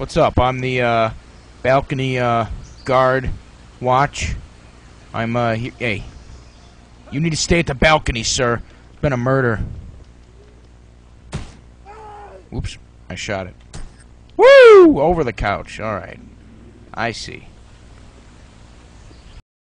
What's up? I'm the uh, balcony uh, guard watch. I'm uh he- hey. You need to stay at the balcony, sir. It's been a murder. Oops, I shot it. Woo! Over the couch. All right. I see.